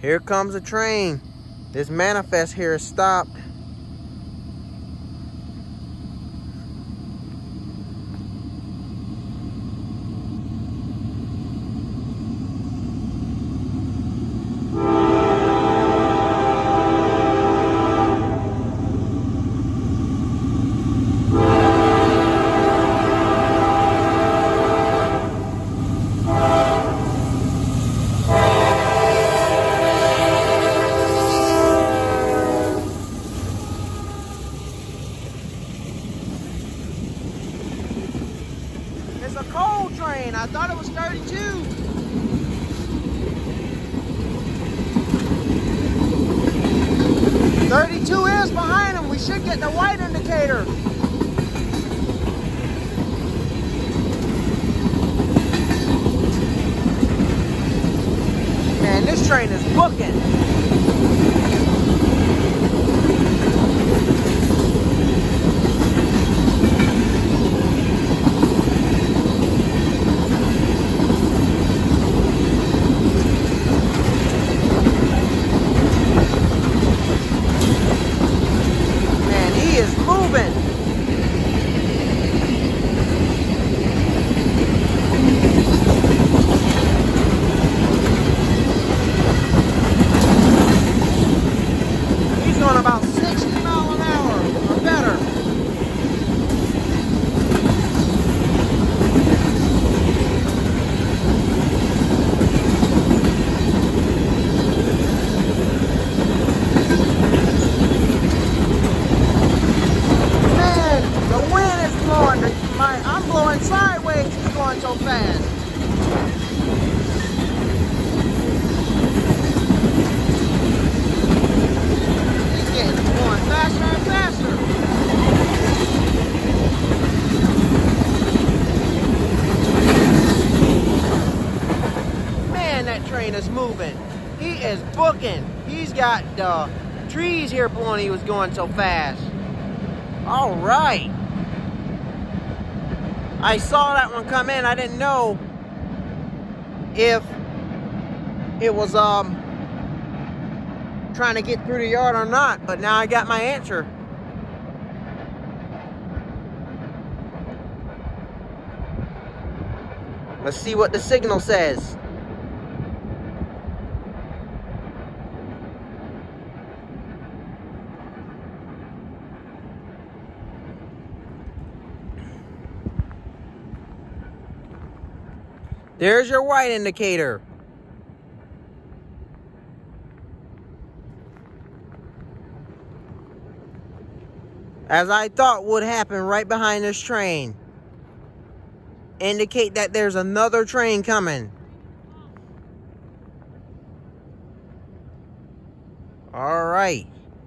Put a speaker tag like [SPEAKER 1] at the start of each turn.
[SPEAKER 1] Here comes a train. This manifest here is stopped. It's a coal train. I thought it was 32. Thirty-two is behind him. We should get the white indicator. Man, this train is booking. Man, he is moving. He's going about 60 mile an hour or better. Man, the wind is blowing. My, I'm blowing sideways. He's going so fast. Train is moving. He is booking. He's got the trees here blowing. He was going so fast. All right. I saw that one come in. I didn't know if it was um trying to get through the yard or not, but now I got my answer. Let's see what the signal says. There's your white indicator. As I thought would happen right behind this train. Indicate that there's another train coming. All right.